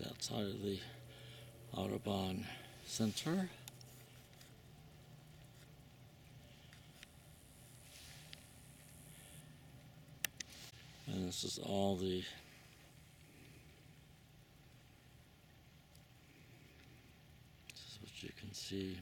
is outside of the Autobahn Center. And this is all the this is what you can see